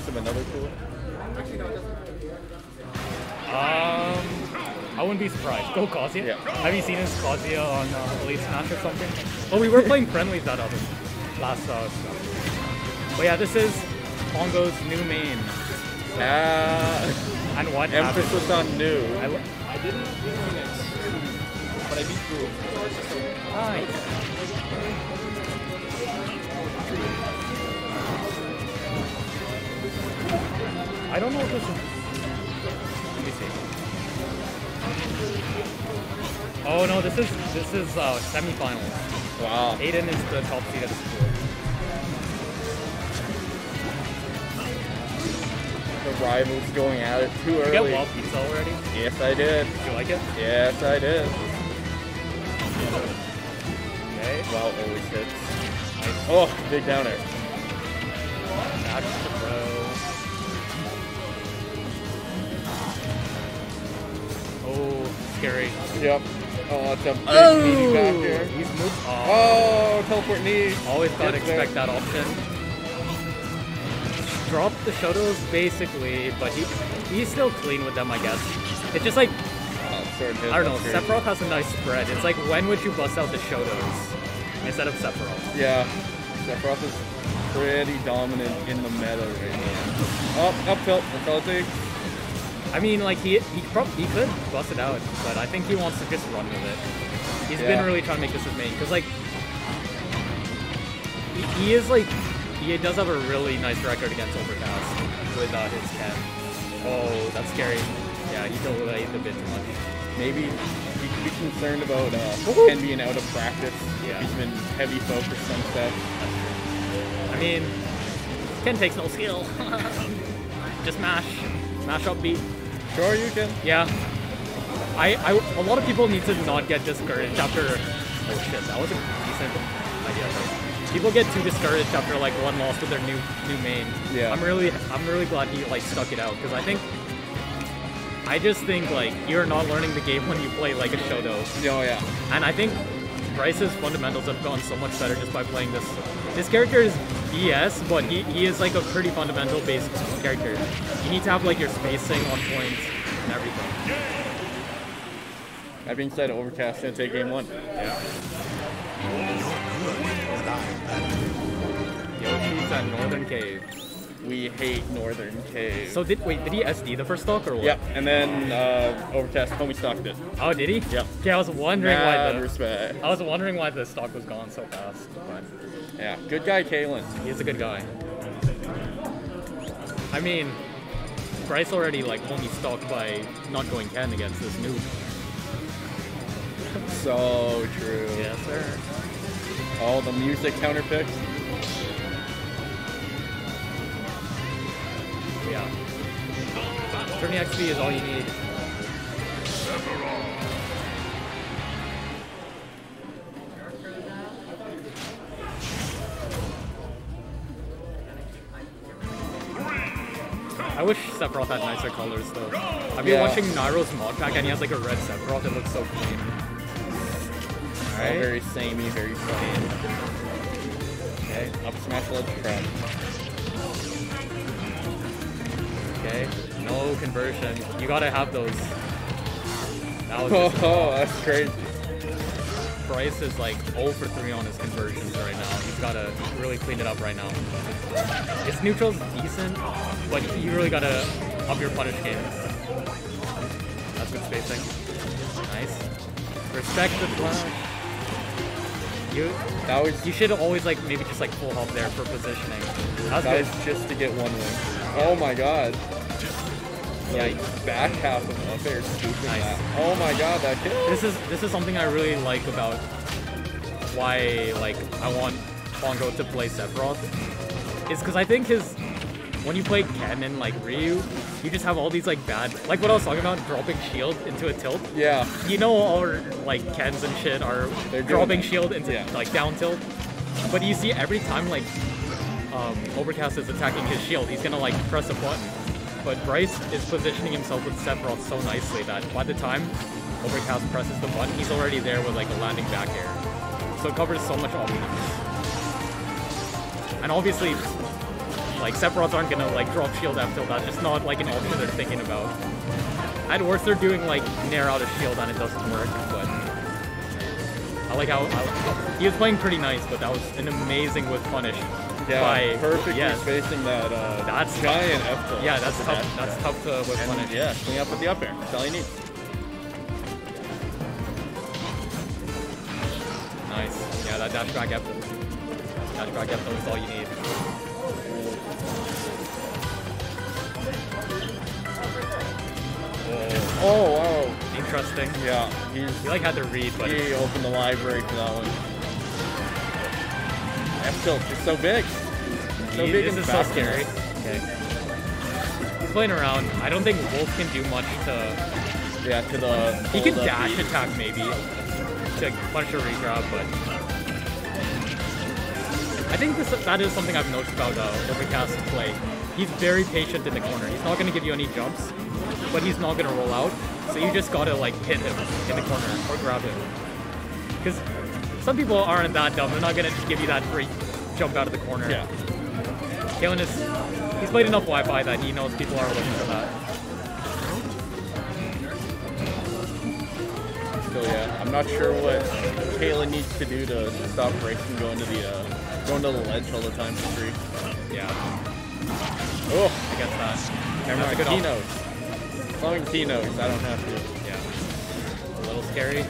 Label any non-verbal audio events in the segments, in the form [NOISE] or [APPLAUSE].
combos of another tool? Um, I wouldn't be surprised. Go Kazuya. Yeah. Have you seen his Kazuya on uh, Elite Smash or something? Oh, we were playing friendlies that other last uh, stuff. But yeah, this is Pongo's new main. Ah, [LAUGHS] And what happened? emphasis on new. I, I didn't beat Phoenix, but I beat Groove. Nice. I don't know if this is. Let me see. Oh no, this is this is uh, semifinals. Wow. Aiden is the top seed of the school. The rivals going at it too Did you early. get wild pizza already? Yes, I did. Do you like it? Yes, I did. Okay. Wow, always hits. Nice. Oh, big downer. Back Oh, scary. Yep. Oh, it's a big Oh, meaty back here. he's moved. Oh, Oh, teleport knee. always gotta Gets there. expect that option. Drop the Shotos basically, but he he's still clean with them, I guess. It's just like Oh. I don't know. Great. Sephiroth has a nice spread. It's like when would you bust out the Shotos instead of Sephiroth? Yeah. Sephiroth is pretty dominant in the meta right now. Up, up tilt. That's all it takes. I mean, like he he probably he could bust it out, but I think he wants to just run with it. He's Yeah. been really trying to make this his main because like he, he is like he does have a really nice record against Overcast with uh, his Ken. Oh, that's scary. Yeah, he delayed a bit too much. Maybe he could be concerned about uh, Ken being out of practice. Yeah. He's been heavy focused on stuff. I mean, Ken takes no skill. [LAUGHS] just mash, mash up beat. Sure, you can. Yeah. I, I a lot of people need to not get discouraged after oh shit, that was a decent idea. though. People get too discouraged after like one loss with their new new main. Yeah. I'm really I'm really glad he like stuck it out because I think I just think like you're not learning the game when you play like a Shoto. Oh, yeah. And I think Bryce's fundamentals have gone so much better just by playing this. This character is BS, but he, he is like a pretty fundamental based character. You need to have like your spacing on points point and everything. That being said, Overcast gonna take game one. Yeah. Yoshi's at Northern Cave. We hate Northern Cave. So did wait, did he SD the first stock or what? yeah, and then uh, Overcast homie stocked it. Oh, did he? Yep. Okay, I was wondering Mad why the respect. I was wondering why the stock was gone so fast. But Yeah, good guy, Kalen. He's a good guy. I mean, Bryce already like homie stocked by not going Ken against this noob. [LAUGHS] So true. Yes, sir. All the music counter picks. Yeah. Turning XP is all you need. I wish Sephiroth had nicer colors though. I've been Yeah. watching Nairo's mod pack and he has like a red Sephiroth. It looks so clean. Very samey, very plain. Okay. Up smash ledge trap. Okay. No conversion. You gotta have those. That was just [LAUGHS] Oh, that's crazy. Bryce is like 0 for 3 on his conversions right now. He's got to really clean it up right now. His neutral's decent, but you really got to up your punish game. That's good spacing. Nice. Respect the flash. You That was you should always like maybe just like full hop there for positioning. That was that good. was just to get one win. Oh my god. Yeah, Like back half of up air scooping Nice. that. Oh my god, that kill. this is this is something I really like about why like I want Pongo to play Sephiroth is because I think his when you play Ken and like Ryu, you just have all these like bad like what I was talking about dropping shield into a tilt. Yeah. You know all like Kens and shit are They're dropping shield into Yeah. like down tilt, but you see every time like um, Overcast is attacking his shield, he's gonna like press a button. But Bryce is positioning himself with Sephiroth so nicely that by the time Overcast presses the button, he's already there with like a landing back air. So it covers so much offense. And obviously, Like Sephiroths aren't gonna like drop shield after that. Just not like an option they're thinking about. At worst, they're doing like nair out of shield and it doesn't work. But I like how I, he was playing pretty nice, but that was an amazing with punish. Yeah, by, perfectly yes. spacing that uh, That's giant F tilt. Yeah, that's tough. dash That's tough to with And yeah, clean up with the up air. That's all you need. Nice. Yeah, that dash back F. Dash back F is all you need. Oh, wow. interesting. Yeah, he's He like had to read, but he opened the library for that one. Tilt so big. So he- big and is so scary. Okay. He's playing around. I don't think Wolf can do much to. Yeah, to the. He can dash beat. attack maybe to punch or redraw, but I think this that is something I've noticed about uh, Overcast play. He's very patient in the corner. He's not going to give you any jumps, but he's not going to roll out. So you just got to like hit him in the corner or grab him. Because some people aren't that dumb. They're not going to just give you that free jump out of the corner. Yeah. Kalen is he's played enough Wi-Fi that he knows people are looking for that. So yeah, I'm not sure what Kalen needs to do to stop Bryce from going to the uh, going to the ledge all the time for free. Yeah, Oh, I get that. never mind. op- Keynotes. As long as he knows, I don't have to. Yeah. A little scary,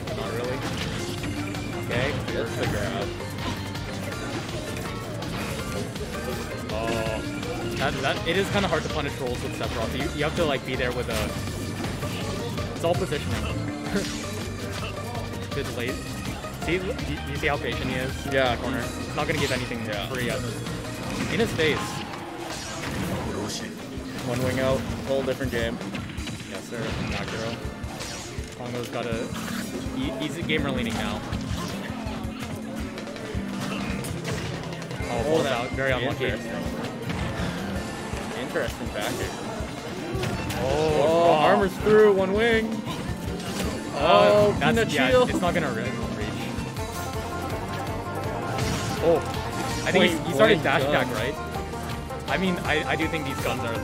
That, that, it is kind of hard to punish rolls with Sephiroth. You, you have to like be there with a... It's all positioning. [LAUGHS] Good late. See, you, you see how patient he is? Yeah, Corner. He's not gonna give anything Yeah. free out in his face. One wing out, whole different game. Yes, sir. Back hero. Pongo's got a... He, he's a gamer leaning now. Oh, that- out. Very unlucky. Interesting. Interesting backer. Oh, Oh, armor's through, one wing. Oh, Oh, that's, peanut yeah, shield. it's not gonna really reach. Oh, I think he, Point he started blank dash uh, gun. attack, right? I mean, I, I do think these guns are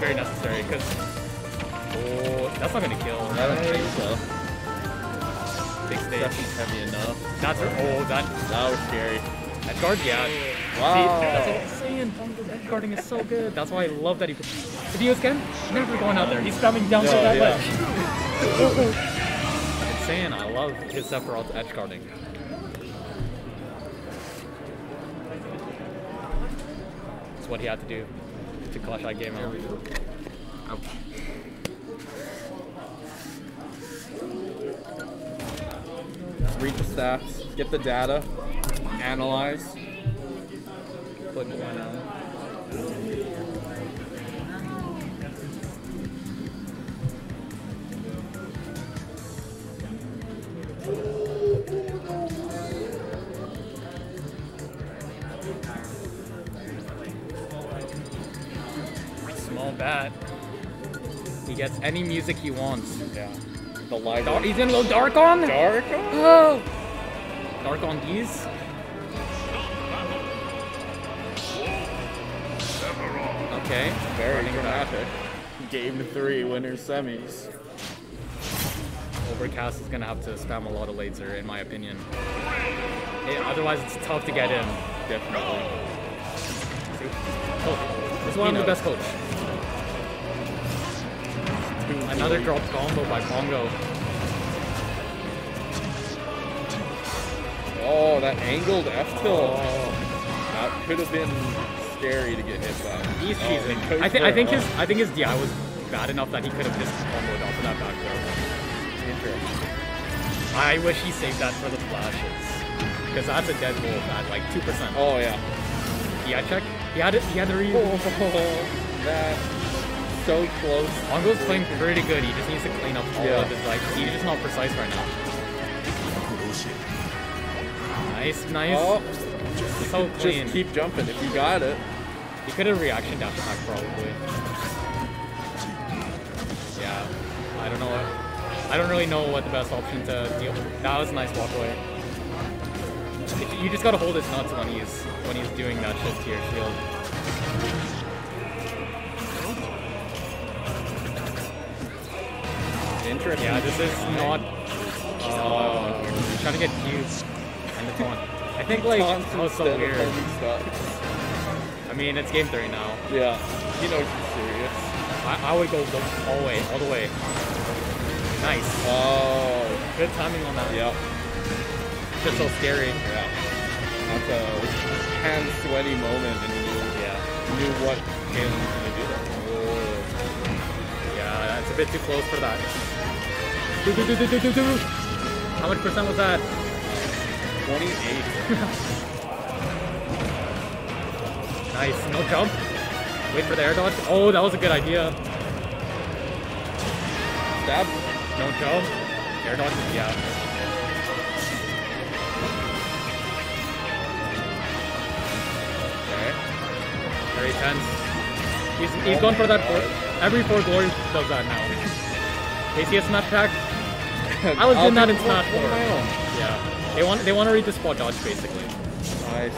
very necessary because oh, that's not gonna kill. I don't think so. Big stage. That's heavy enough. That's oh. oh that That was scary. That guard, yeah. Wow. See, that's what I'm saying. Pongo's edge guarding is so good. That's why I love that he. If he was Ken, never going out there. He's coming down to Yeah, that yeah. ledge. I'm saying I love his Sephiroth's edge guarding. That's what he had to do to clutch that game out. Ouch. Read the stats, get the data, analyze. Put one out. Small bat. He gets any music he wants. Yeah. The. Dar- he's gonna go dark on. Dark. Oh! Dark on these. Okay. Very Running back. dramatic. Game three, winners semis. Overcast is gonna have to spam a lot of laser, in my opinion. Eh, otherwise, it's tough to get in. Definitely. See? Coach. This is why I'm the best coach. Another drop combo by Pongo. Oh, that angled F tilt. Oh, That could have been scary to get hit by. he's Oh, cheesing. and I think I think his I think his DI was bad enough that he could have just comboed off of that back throw. Interesting. I wish he saved that for the flashes. Because that's a dead wolf at like 2%. Oh yeah. DI check? He had it he had to read. Oh, that so close. Pongo's playing pretty good. He just needs to clean up all Yeah. of his like. He's just not precise right now. Nice, nice. Oh, so clean. Just keep jumping if you got it. He could have reaction dash attack probably. Yeah. I don't know what I don't really know what the best option to deal with. That was a nice walk away. You just gotta hold his nuts when he's when he's doing that shit to your shield. Interesting. Yeah, this is not. Oh, uh, trying to get cute. And it's on. I think like Taunts that was so weird. I mean, it's game three now. Yeah, he knows he's serious. I, I would go the all the way, all the way. Nice. Oh, Good timing on that. yeah, Just so scary. yeah. That's a hand sweaty moment, and he knew, Yeah. knew what Kalen was gonna do there. Oh. Yeah, that's a bit too close for that. Do, do, do. How much percent was that? 28. Nice. No jump. Wait for the air dodge. Oh, that was a good idea. Stab. No jump. Air dodge. Yeah. Okay. Very tense. He's, he's going for that. Four, every four glory does that now. KCS smash attack. I was doing that in Smash 4. Yeah. They want they want to read the spot dodge basically. Nice.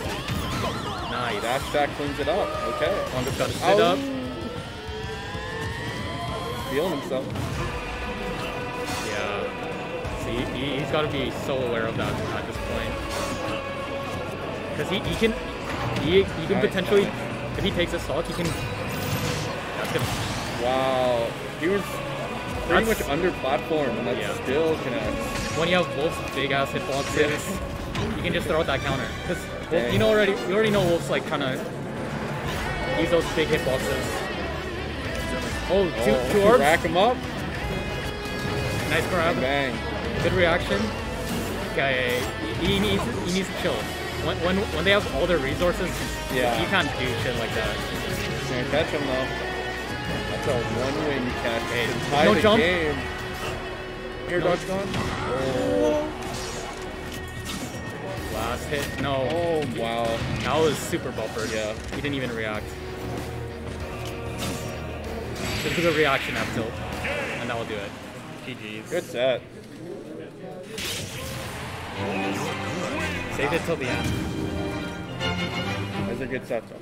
Nice. Dash attack cleans it up. Okay. Longest got to sit Ow. up. Feeling himself. Yeah. See, he, he's got to be so aware of that at this point. Because he, he can he, he can Nice, potentially, if he takes a stock, he can. That's gonna. Wow. He was pretty That's- much under platform, and that Yeah. still connects. When you have Wolf's big ass hitboxes, you can just throw out that counter. Because you know already, you already know Wolf's like kind of use those big hitboxes. Oh, two, oh, two orbs. Rack him up. Nice grab. Bang. Good reaction. Okay, he needs he needs to chill. When when when they have all their resources, Yeah. you can't do shit like that. Gonna catch him though. That's a one wing catch. Hey, to tie no the jump. game. Air No. dodge gone. Oh. Last hit, no. oh wow. That was super buffered. Yeah. He didn't even react. Just a reaction up tilt, and that will do it. GG's. Good set. Saved it till the end. That's a good set though.